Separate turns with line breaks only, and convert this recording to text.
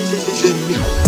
Let me hold.